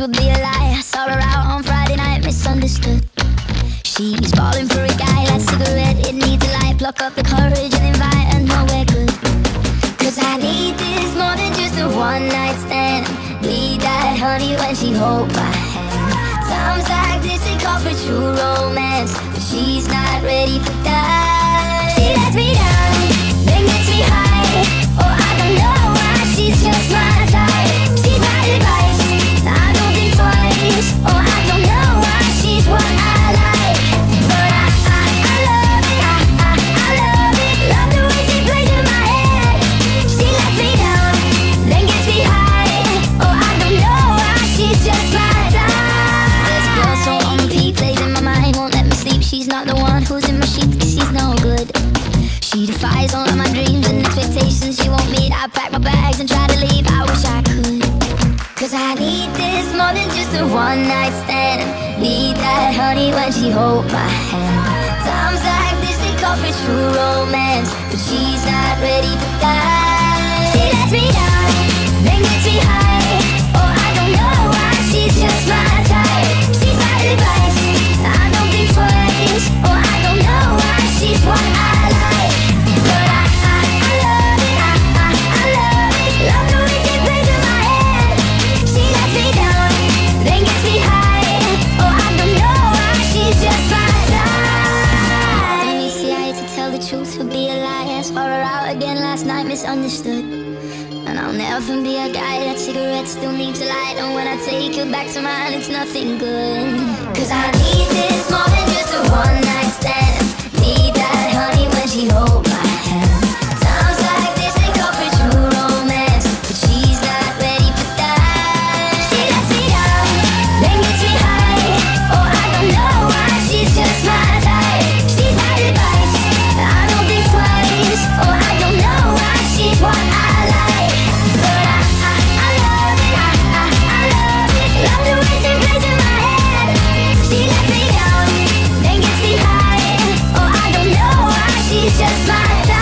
would be a lie. I saw her out on Friday night, misunderstood. She's falling for a guy, that cigarette, it needs a light. Pluck up the courage and invite her nowhere good. Cause I need this more than just a one night stand. Need that honey when she holds my hand. Times like this, they call for true romance. But she's not ready for that. Not the one who's in my sheets, 'cause she's no good. She defies all of my dreams and expectations. She won't meet. I pack my bags and try to leave. I wish I could. Cause I need this more than just a one night stand. Need that honey when she hold my hand. Times like this, they call for true romance. But she's not ready for that. Truth, would be a lie. For her out again last night, misunderstood. And I'll never be a guy that cigarettes still need to light. And when I take you back to mine, it's nothing good. Cause I need this my time